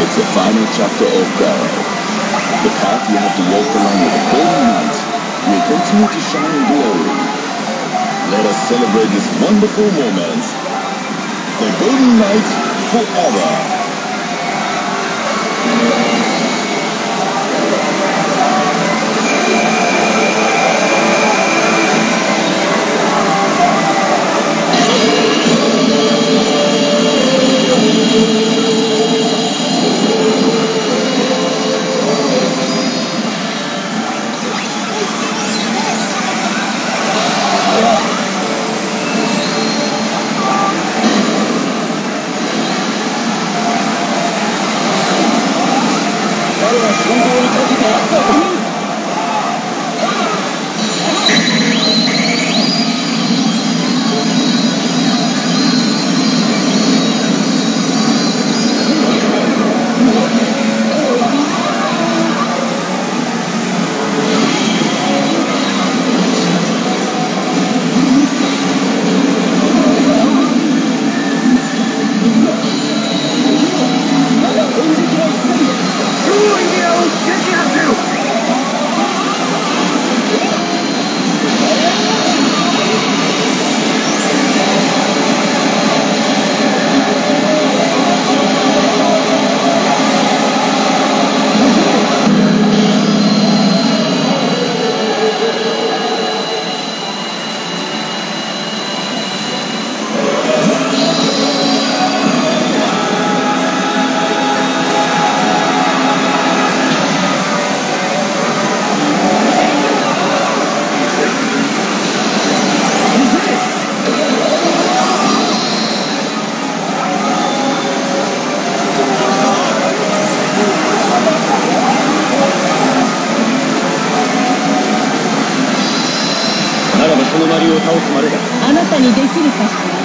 It's the final chapter of Garo. The path you have to walk along with the holy will continue to shine in glory. Let us celebrate this wonderful moment the Golden Knight forever. 我は信号にかけて圧だを倒すまでだ。あなたにできるかしら